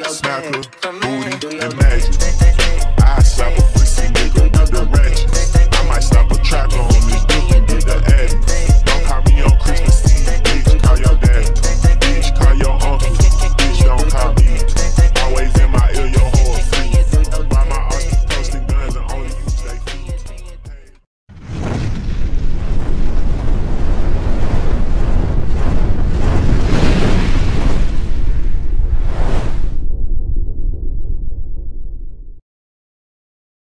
snacker, booty, and magic.